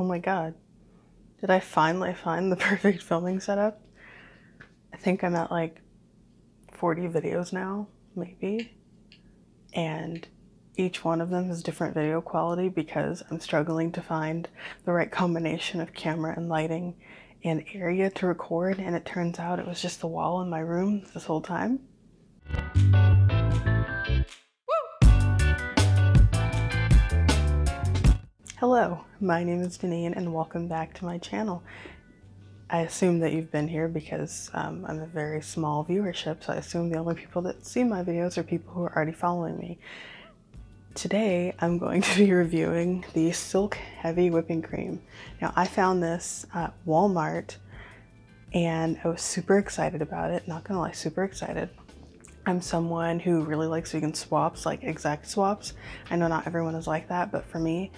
Oh my god. Did I finally find the perfect filming setup? I think I'm at like 40 videos now, maybe. And each one of them has different video quality because I'm struggling to find the right combination of camera and lighting and area to record. And it turns out it was just the wall in my room this whole time. Hello, my name is Denine and welcome back to my channel. I assume that you've been here because um, I'm a very small viewership, so I assume the only people that see my videos are people who are already following me. Today, I'm going to be reviewing the Silk Heavy Whipping Cream. Now, I found this at Walmart and I was super excited about it. Not gonna lie, super excited. I'm someone who really likes vegan swaps, like exact swaps. I know not everyone is like that, but for me,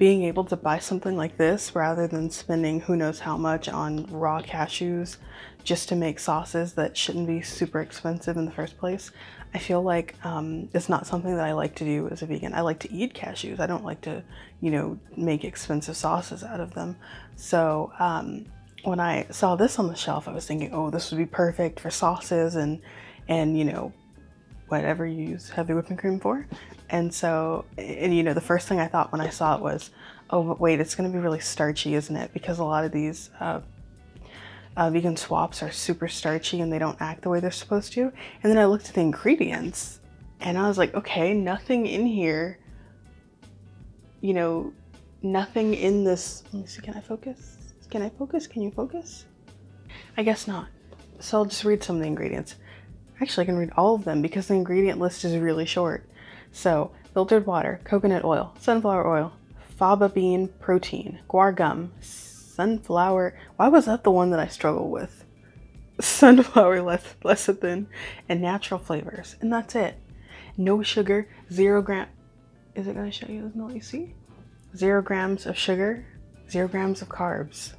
being able to buy something like this rather than spending who knows how much on raw cashews just to make sauces that shouldn't be super expensive in the first place, I feel like um, it's not something that I like to do as a vegan. I like to eat cashews. I don't like to, you know, make expensive sauces out of them. So um, when I saw this on the shelf, I was thinking, oh, this would be perfect for sauces and, and you know, whatever you use heavy whipping cream for. And so, and you know, the first thing I thought when I saw it was, oh, wait, it's going to be really starchy, isn't it? Because a lot of these uh, uh, vegan swaps are super starchy and they don't act the way they're supposed to. And then I looked at the ingredients and I was like, okay, nothing in here, you know, nothing in this. Let me see, can I focus? Can I focus? Can you focus? I guess not. So I'll just read some of the ingredients. Actually, I can read all of them because the ingredient list is really short. So, filtered water, coconut oil, sunflower oil, faba bean protein, guar gum, sunflower. Why was that the one that I struggle with? Sunflower less lecithin and natural flavors, and that's it. No sugar, zero gram. Is it gonna show you? Doesn't let you see? Zero grams of sugar, zero grams of carbs.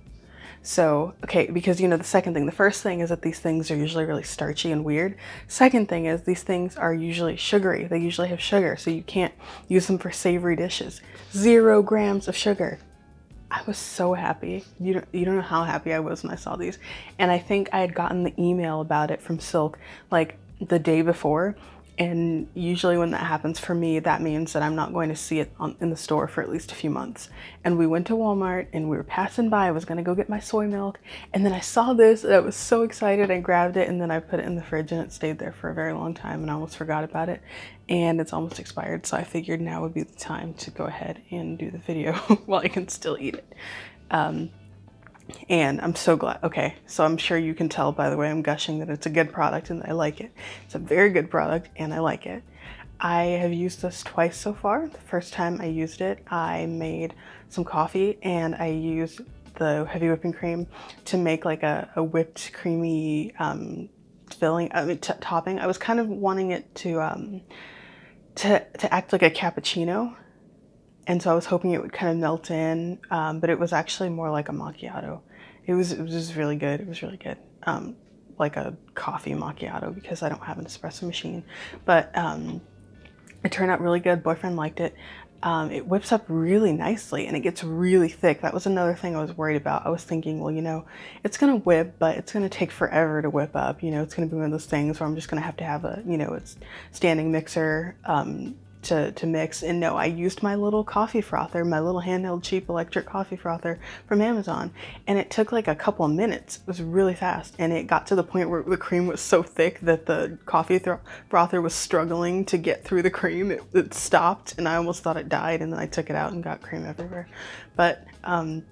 So, okay, because you know, the second thing, the first thing is that these things are usually really starchy and weird. Second thing is these things are usually sugary. They usually have sugar, so you can't use them for savory dishes. Zero grams of sugar. I was so happy. You don't, you don't know how happy I was when I saw these. And I think I had gotten the email about it from Silk like the day before and usually when that happens for me, that means that I'm not going to see it on, in the store for at least a few months. And we went to Walmart and we were passing by. I was gonna go get my soy milk. And then I saw this and I was so excited. I grabbed it and then I put it in the fridge and it stayed there for a very long time and I almost forgot about it. And it's almost expired. So I figured now would be the time to go ahead and do the video while I can still eat it. Um, and I'm so glad. Okay, so I'm sure you can tell by the way I'm gushing that it's a good product and I like it. It's a very good product and I like it. I have used this twice so far. The first time I used it, I made some coffee and I used the heavy whipping cream to make like a, a whipped creamy um, filling, I mean, topping. I was kind of wanting it to, um, to, to act like a cappuccino and so I was hoping it would kind of melt in, um, but it was actually more like a macchiato. It was it was just really good. It was really good, um, like a coffee macchiato because I don't have an espresso machine. But um, it turned out really good. Boyfriend liked it. Um, it whips up really nicely and it gets really thick. That was another thing I was worried about. I was thinking, well, you know, it's gonna whip, but it's gonna take forever to whip up. You know, it's gonna be one of those things where I'm just gonna have to have a, you know, it's standing mixer um, to, to mix. And no, I used my little coffee frother, my little handheld cheap electric coffee frother from Amazon. And it took like a couple of minutes. It was really fast. And it got to the point where the cream was so thick that the coffee frother was struggling to get through the cream. It, it, stopped and I almost thought it died. And then I took it out and got cream everywhere. But um,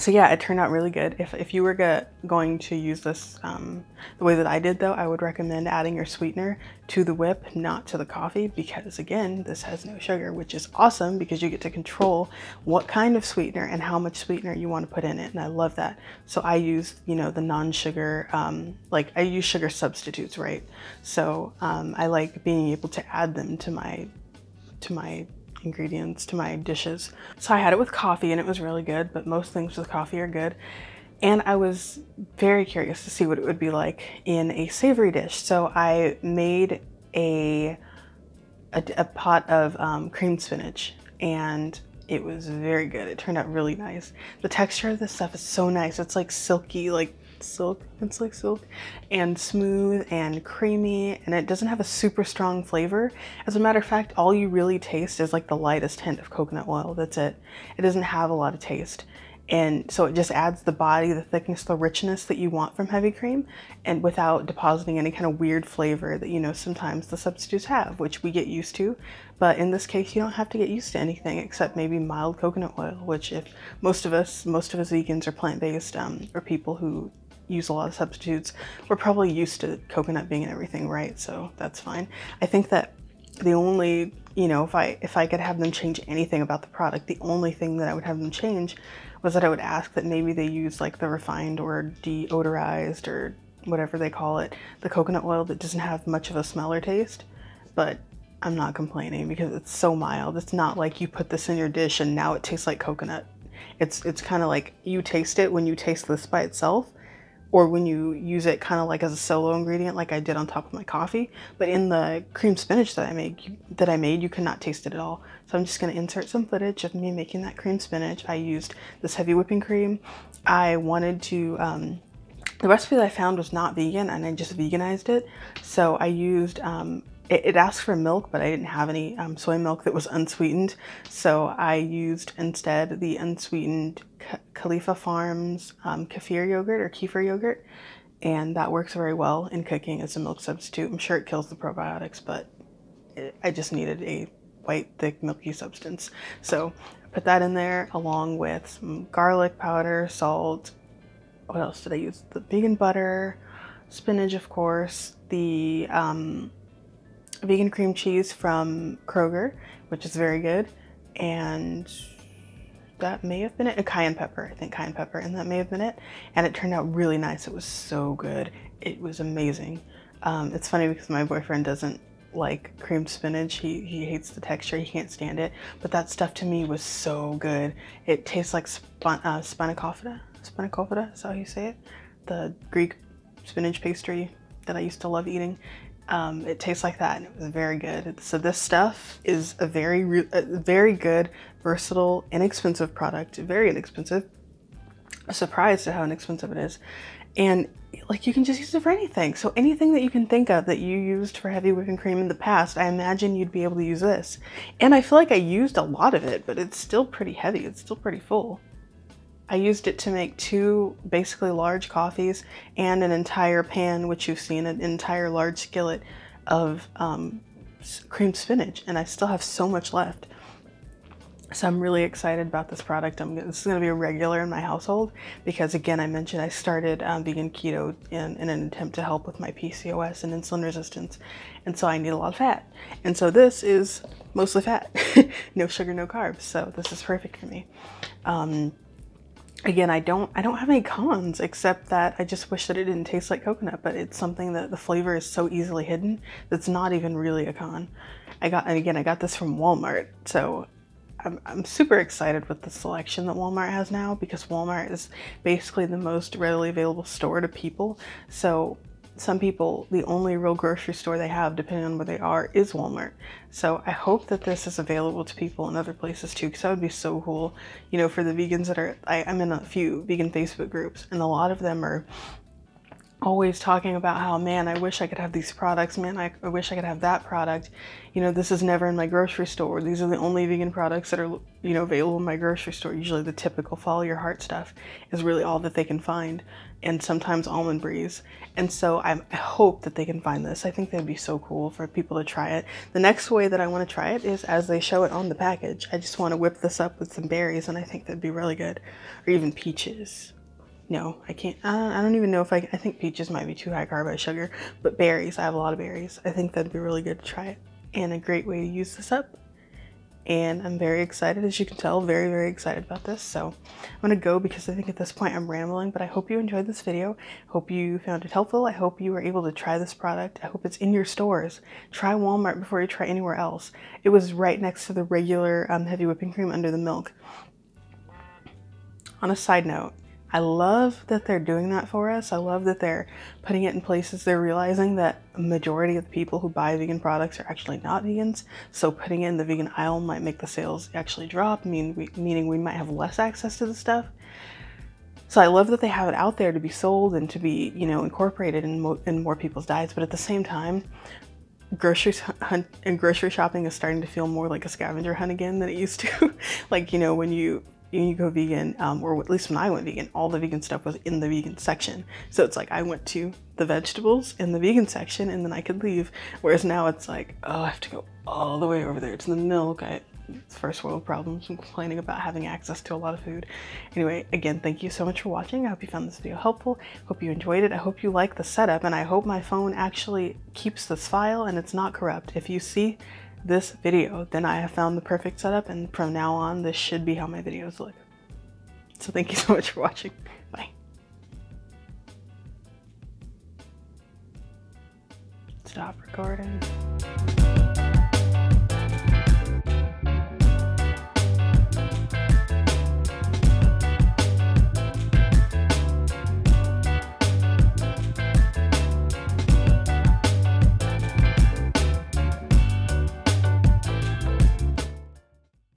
so yeah, it turned out really good. If, if you were going to use this um, the way that I did though, I would recommend adding your sweetener to the whip, not to the coffee, because again, this has no sugar, which is awesome because you get to control what kind of sweetener and how much sweetener you want to put in it. And I love that. So I use, you know, the non-sugar, um, like I use sugar substitutes, right? So um, I like being able to add them to my, to my ingredients to my dishes. So I had it with coffee and it was really good, but most things with coffee are good. And I was very curious to see what it would be like in a savory dish. So I made a, a, a pot of um, creamed spinach and it was very good. It turned out really nice. The texture of this stuff is so nice. It's like silky, like silk. It's like silk and smooth and creamy and it doesn't have a super strong flavor. As a matter of fact, all you really taste is like the lightest hint of coconut oil. That's it. It doesn't have a lot of taste. And so it just adds the body, the thickness, the richness that you want from heavy cream and without depositing any kind of weird flavor that, you know, sometimes the substitutes have, which we get used to. But in this case, you don't have to get used to anything except maybe mild coconut oil, which if most of us, most of us vegans are plant-based um, or people who use a lot of substitutes, we're probably used to coconut being in everything, right? So that's fine. I think that the only, you know, if I if I could have them change anything about the product, the only thing that I would have them change was that I would ask that maybe they use like the refined or deodorized or whatever they call it, the coconut oil that doesn't have much of a smell or taste. But I'm not complaining because it's so mild. It's not like you put this in your dish and now it tastes like coconut. It's it's kind of like you taste it when you taste this by itself or when you use it kind of like as a solo ingredient like I did on top of my coffee. But in the cream spinach that I made, that I made, you cannot taste it at all. So I'm just gonna insert some footage of me making that cream spinach. I used this heavy whipping cream. I wanted to, um, the recipe that I found was not vegan and I just veganized it. So I used um, it, it, asked for milk, but I didn't have any um, soy milk that was unsweetened. So I used instead the unsweetened Califia Farms um, kefir yogurt or kefir yogurt. And that works very well in cooking as a milk substitute. I'm sure it kills the probiotics, but it, I just needed a white, thick, milky substance. So I put that in there along with some garlic powder, salt. What else did I use? The vegan butter, spinach, of course, the um, vegan cream cheese from Kroger, which is very good. And that may have been it. A cayenne pepper, I think cayenne pepper, and that may have been it. And it turned out really nice. It was so good. It was amazing. Um, it's funny because my boyfriend doesn't like creamed spinach. He, he hates the texture. He can't stand it. But that stuff to me was so good. It tastes like spin, uh, spanakopita. Spanakopita, is how you say it? The Greek spinach pastry that I used to love eating. Um, it tastes like that and it was very good. So this stuff is a very, a very good, versatile, inexpensive product. Very inexpensive. Surprised at how inexpensive it is. And like you can just use it for anything. So anything that you can think of that you used for heavy whipping cream in the past, I imagine you'd be able to use this. And I feel like I used a lot of it, but it's still pretty heavy. It's still pretty full. I used it to make two basically large coffees and an entire pan, which you've seen, an entire large skillet of um, creamed spinach. And I still have so much left. So I'm really excited about this product. I'm, this is going to be a regular in my household because again, I mentioned I started um, vegan keto in, in, an attempt to help with my PCOS and insulin resistance. And so I need a lot of fat. And so this is mostly fat, no sugar, no carbs. So this is perfect for me. Um, again, I don't I don't have any cons except that I just wish that it didn't taste like coconut, but it's something that the flavor is so easily hidden that's not even really a con. I got and again I got this from Walmart, so I'm, I'm super excited with the selection that Walmart has now because Walmart is basically the most readily available store to people. So some people, the only real grocery store they have, depending on where they are, is Walmart. So I hope that this is available to people in other places too, because that would be so cool. You know, for the vegans that are, I, I'm in a few vegan Facebook groups, and a lot of them are always talking about how man i wish i could have these products man I, I, wish i could have that product. You know this is never in my grocery store. These are the only vegan products that are you know available in my grocery store. Usually the typical follow your heart stuff is really all that they can find and sometimes almond breeze. And so I'm, i hope that they can find this. I think that'd be so cool for people to try it. The next way that i want to try it is as they show it on the package. I just want to whip this up with some berries and i think that'd be really good. Or even peaches no, I can't. I don't even know if I. I think peaches might be too high carb by sugar, but berries. I have a lot of berries. I think that'd be really good to try it, and a great way to use this up. And I'm very excited, as you can tell, very very excited about this. So I'm gonna go because I think at this point I'm rambling. But I hope you enjoyed this video. Hope you found it helpful. I hope you were able to try this product. I hope it's in your stores. Try Walmart before you try anywhere else. It was right next to the regular um, heavy whipping cream under the milk. On a side note, I love that they're doing that for us. I love that they're putting it in places they're realizing that a majority of the people who buy vegan products are actually not vegans. So putting it in the vegan aisle might make the sales actually drop, mean we, meaning we might have less access to the stuff. So I love that they have it out there to be sold and to be, you know, incorporated in, mo in more people's diets. But at the same time, grocery hunt and grocery shopping is starting to feel more like a scavenger hunt again than it used to. like, you know, when you you go vegan, um, or at least when I went vegan, all the vegan stuff was in the vegan section. So it's like I went to the vegetables in the vegan section and then I could leave. Whereas now it's like, oh, I have to go all the way over there to the milk. I, first world problems and complaining about having access to a lot of food. Anyway, again, thank you so much for watching. I hope you found this video helpful. Hope you enjoyed it. I hope you like the setup and I hope my phone actually keeps this file and it's not corrupt. If you see this video, then I have found the perfect setup and from now on, this should be how my videos look. So thank you so much for watching. Bye. Stop recording.